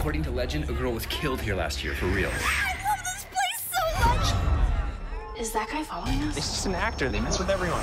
According to legend, a girl was killed here last year, for real. I love this place so much! Is that guy following us? He's just an actor. They mess with everyone.